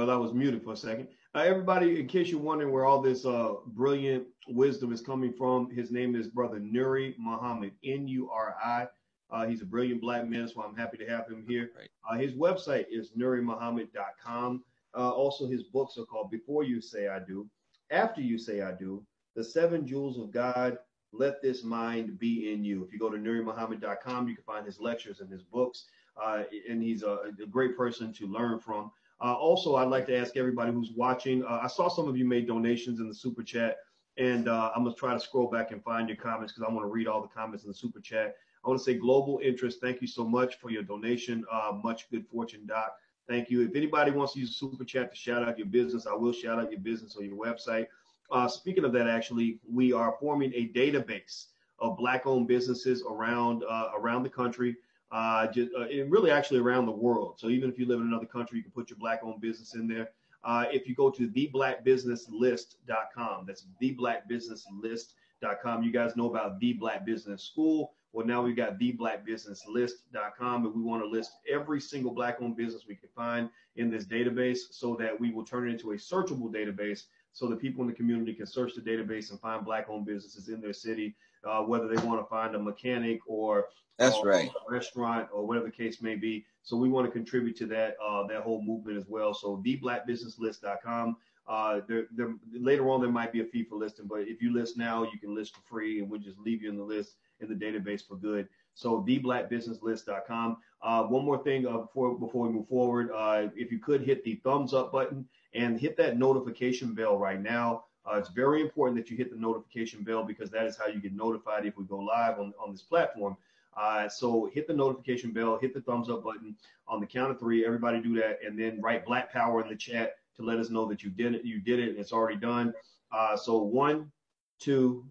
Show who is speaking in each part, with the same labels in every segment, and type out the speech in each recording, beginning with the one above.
Speaker 1: Well, I was muted for a second. Uh, everybody, in case you're wondering where all this uh, brilliant wisdom is coming from, his name is Brother Nuri Muhammad, N-U-R-I. Uh, he's a brilliant black man, so I'm happy to have him here. Uh, his website is nurimuhammad.com. Uh, also, his books are called Before You Say I Do, After You Say I Do, The Seven Jewels of God, Let This Mind Be in You. If you go to nurimuhammad.com, you can find his lectures and his books. Uh, and he's a, a, great person to learn from. Uh, also, I'd like to ask everybody who's watching. Uh, I saw some of you made donations in the super chat, and uh, I'm gonna try to scroll back and find your comments because I want to read all the comments in the super chat. I want to say global interest. Thank you so much for your donation. Uh, much good fortune, Doc. Thank you. If anybody wants to use super chat to shout out your business, I will shout out your business or your website. Uh, speaking of that, actually, we are forming a database of black-owned businesses around uh, around the country uh, just, uh, and really actually around the world. So even if you live in another country, you can put your black owned business in there. Uh, if you go to theblackbusinesslist.com, that's theblackbusinesslist.com. You guys know about the Black Business School. Well, now we've got theblackbusinesslist.com, and we want to list every single black owned business we can find in this database so that we will turn it into a searchable database so that people in the community can search the database and find black owned businesses in their city, uh, whether they want to find a mechanic or
Speaker 2: that's right.
Speaker 1: restaurant or whatever the case may be. So we want to contribute to that uh, that whole movement as well. So theblackbusinesslist.com. Uh, there, there, later on, there might be a fee for listing, but if you list now, you can list for free, and we'll just leave you in the list in the database for good. So theblackbusinesslist.com. Uh, one more thing uh, before before we move forward, uh, if you could hit the thumbs up button and hit that notification bell right now. Uh, it's very important that you hit the notification bell because that is how you get notified if we go live on, on this platform. Uh, so hit the notification bell, hit the thumbs up button on the count of three. Everybody do that, and then write Black Power in the chat to let us know that you did it. You did it. It's already done. Uh, so one, two,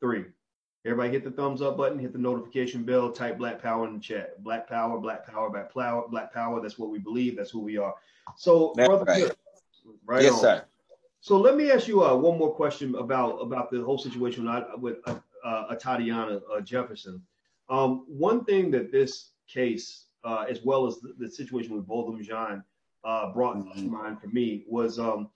Speaker 1: three. Everybody hit the thumbs up button, hit the notification bell, type Black Power in the chat. Black Power, Black Power, Black Power, Black Power. That's what we believe. That's who we are. So,
Speaker 2: brother, right.
Speaker 1: right yes, on. sir. So let me ask you uh, one more question about about the whole situation with uh, uh, Tatiana uh, Jefferson. Um, one thing that this case, uh, as well as the, the situation with Botham Jean, uh, brought mm-hmm. to mind for me was um,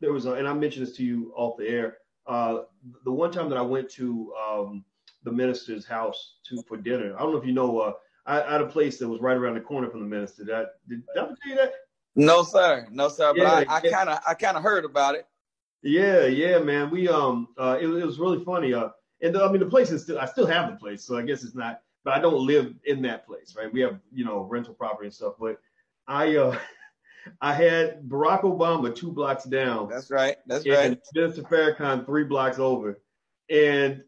Speaker 1: there was, a, and I mentioned this to you off the air. Uh, the one time that I went to um, the minister's house to for dinner, I don't know if you know, uh, I, I, had a place that was right around the corner from the minister. I, did, did I tell you that?
Speaker 2: No, sir. No, sir. Yeah, but I kind of, I kind of heard about it.
Speaker 1: Yeah, yeah, man. We um, uh, it, it was really funny. Uh, and the, I mean, the place is still, I still have the place, so I guess it's not, but I don't live in that place, right? We have, you know, rental property and stuff, but I, uh, I had Barack Obama two blocks down.
Speaker 2: That's right. That's and right.
Speaker 1: Minister Farrakhan three blocks over. And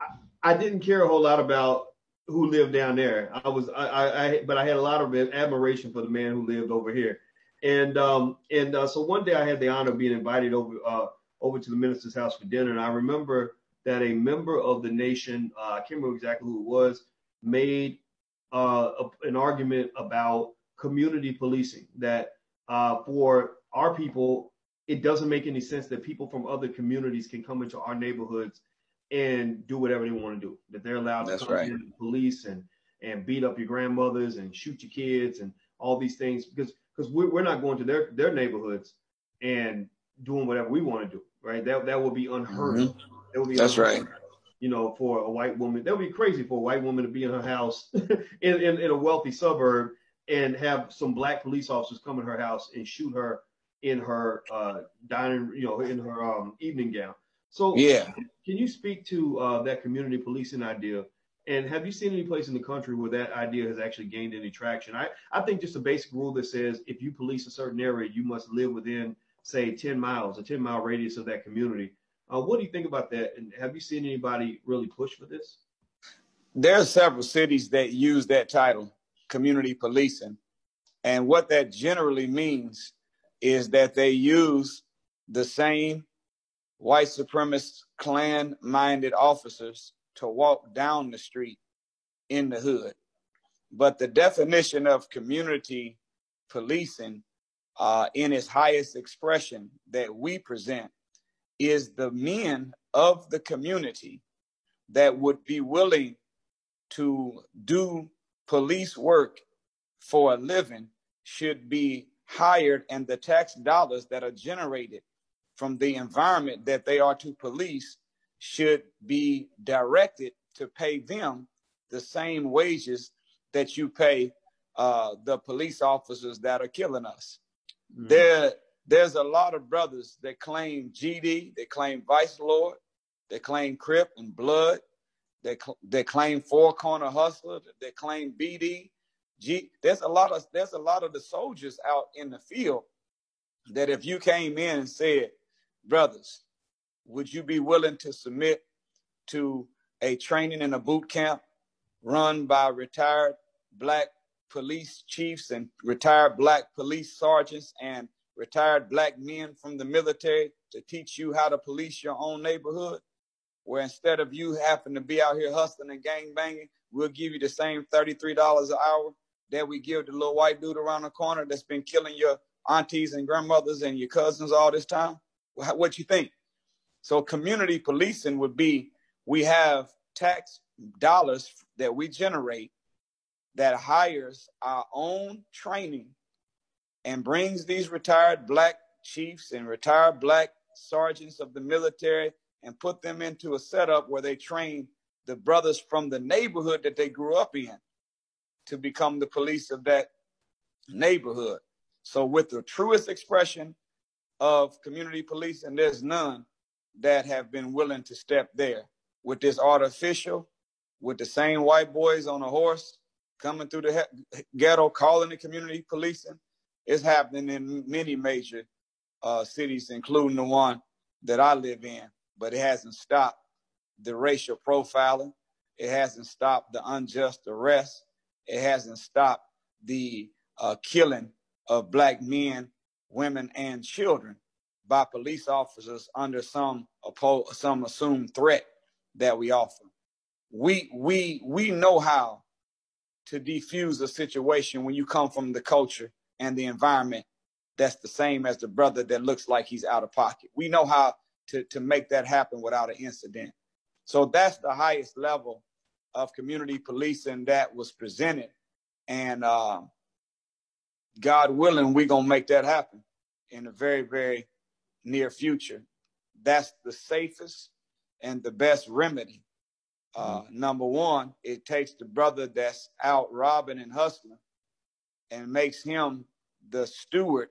Speaker 1: I, I, didn't care a whole lot about who lived down there. I was, I, I, I, but I had a lot of admiration for the man who lived over here. And, um, and, uh, so one day I had the honor of being invited over, uh, over to the minister's house for dinner. And I remember that a member of the nation, uh, I can't remember exactly who it was, made uh, a, an argument about community policing that uh, for our people, it doesn't make any sense that people from other communities can come into our neighborhoods and do whatever they want to do. That they're allowed That's to come right. in police and and beat up your grandmothers and shoot your kids and all these things because because we're, we're not going to their their neighborhoods and doing whatever we want to do. Right? That that would be unheard. Mm-hmm.
Speaker 2: That would be That's unheard. right
Speaker 1: you know, for a white woman. That would be crazy for a white woman to be in her house in, in, in a wealthy suburb and have some black police officers come in her house and shoot her in her uh, dining, you know, in her um, evening gown. So,
Speaker 2: yeah,
Speaker 1: can you speak to uh, that community policing idea? And have you seen any place in the country where that idea has actually gained any traction? I, I think just a basic rule that says if you police a certain area, you must live within, say, 10 miles, a 10 mile radius of that community. Uh, what do you think about that? And have you seen anybody really push for this?
Speaker 2: There are several cities that use that title, community policing. And what that generally means is that they use the same white supremacist Klan minded officers to walk down the street in the hood. But the definition of community policing uh, in its highest expression that we present is the men of the community that would be willing to do police work for a living should be hired and the tax dollars that are generated from the environment that they are to police should be directed to pay them the same wages that you pay uh, the police officers that are killing us. Mm. There, there's a lot of brothers that claim GD, they claim Vice Lord, they claim Crip and Blood, they, cl- they claim Four Corner Hustler, they claim BD. G- there's a lot of there's a lot of the soldiers out in the field that if you came in and said, brothers, would you be willing to submit to a training in a boot camp run by retired black police chiefs and retired black police sergeants and retired black men from the military to teach you how to police your own neighborhood, where instead of you having to be out here hustling and gang banging, we'll give you the same $33 an hour that we give the little white dude around the corner that's been killing your aunties and grandmothers and your cousins all this time? What you think? So community policing would be we have tax dollars that we generate that hires our own training and brings these retired black chiefs and retired black sergeants of the military and put them into a setup where they train the brothers from the neighborhood that they grew up in to become the police of that neighborhood. So, with the truest expression of community policing, there's none that have been willing to step there with this artificial, with the same white boys on a horse coming through the ghetto, calling the community policing. It's happening in many major uh, cities, including the one that I live in. But it hasn't stopped the racial profiling. It hasn't stopped the unjust arrest. It hasn't stopped the uh, killing of black men, women, and children by police officers under some some assumed threat that we offer. We we we know how to defuse a situation when you come from the culture and the environment that's the same as the brother that looks like he's out of pocket. We know how to, to make that happen without an incident. So that's the highest level of community policing that was presented. And uh, God willing, we're going to make that happen in a very, very near future. That's the safest and the best remedy uh, mm-hmm. Number one, it takes the brother that's out robbing and hustling and makes him the steward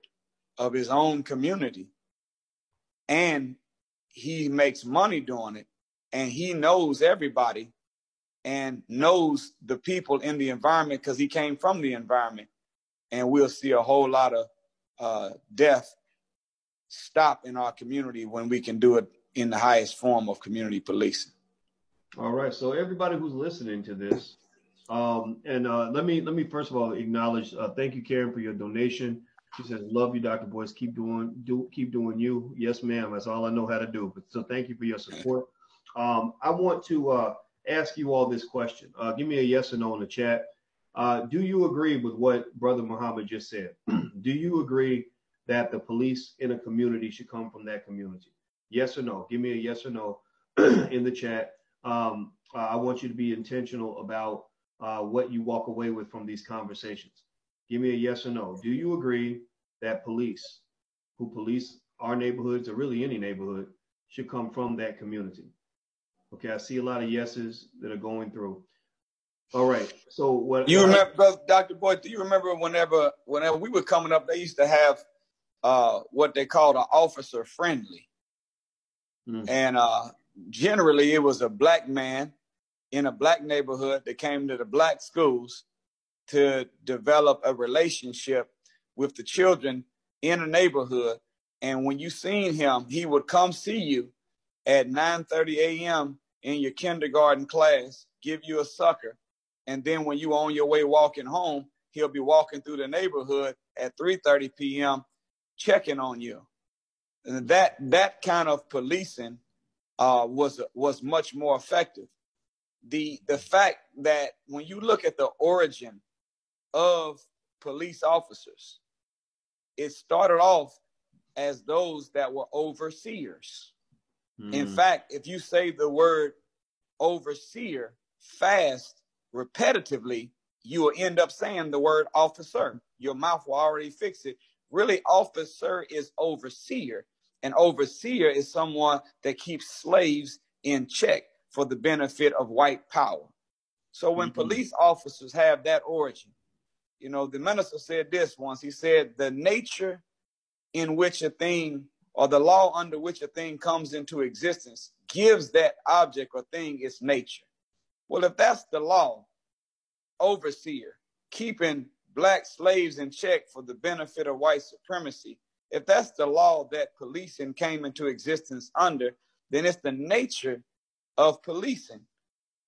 Speaker 2: of his own community. And he makes money doing it. And he knows everybody and knows the people in the environment because he came from the environment. And we'll see a whole lot of uh, death stop in our community when we can do it in the highest form of community policing.
Speaker 1: All right. So everybody who's listening to this, um, and uh, let me let me first of all acknowledge. Uh, thank you, Karen, for your donation. She says, "Love you, Dr. Boyce. Keep doing do keep doing you." Yes, ma'am. That's all I know how to do. But so thank you for your support. Um, I want to uh, ask you all this question. Uh, give me a yes or no in the chat. Uh, do you agree with what Brother Muhammad just said? do you agree that the police in a community should come from that community? Yes or no? Give me a yes or no in the chat um, I want you to be intentional about uh, what you walk away with from these conversations. Give me a yes or no. Do you agree that police, who police our neighborhoods or really any neighborhood, should come from that community? Okay, I see a lot of yeses that are going through. All right. So what
Speaker 2: you remember, brother, Dr. Boyce? Do you remember whenever whenever we were coming up, they used to have uh, what they called an officer friendly, mm-hmm. and uh, generally it was a black man in a black neighborhood that came to the black schools to develop a relationship with the children in a neighborhood. And when you seen him, he would come see you at 9:30 a.m. in your kindergarten class, give you a sucker, and then when you on your way walking home, he'll be walking through the neighborhood at 3:30 p.m. checking on you. And that that kind of policing uh, was was much more effective. The the fact that when you look at the origin of police officers, it started off as those that were overseers. Mm. In hmm. fact, if you say the word overseer fast repetitively, you will end up saying the word officer. Your mouth will already fix it Really, officer is overseer, and overseer is someone that keeps slaves in check for the benefit of white power. So when mm-hmm. police officers have that origin, you know, the minister said this once. He said, the nature in which a thing or the law under which a thing comes into existence gives that object or thing its nature. Well, if that's the law, overseer, keeping black slaves in check for the benefit of white supremacy, if that's the law that policing came into existence under, then it's the nature of policing.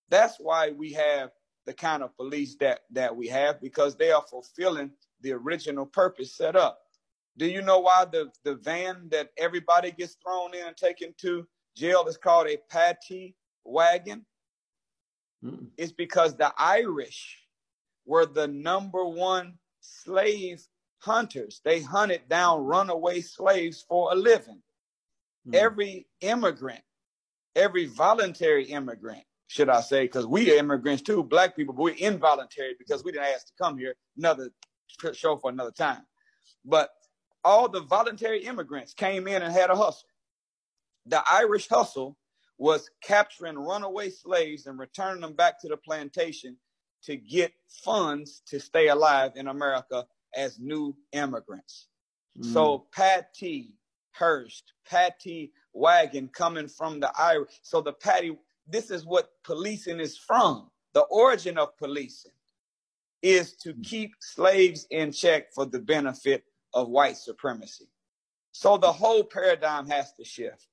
Speaker 2: That's why we have the kind of police that that we have because they are fulfilling the original purpose set up. Do you know why the, the van that everybody gets thrown in and taken to jail is called a paddy wagon? Mm. It's because the Irish were the number one slave hunters. They hunted down runaway slaves for a living. Mm. Every immigrant, every voluntary immigrant, should I say, because we are immigrants too, black people, but we're involuntary because we didn't ask to come here. Another show for another time. But all the voluntary immigrants came in and had a hustle. The Irish hustle was capturing runaway slaves and returning them back to the plantation to get funds to stay alive in America as new immigrants. Mm. So Patty Hearst, Paddy Wagon coming from the Irish. So the Paddy, this is what policing is from. The origin of policing is to keep slaves in check for the benefit of white supremacy. So the whole paradigm has to shift.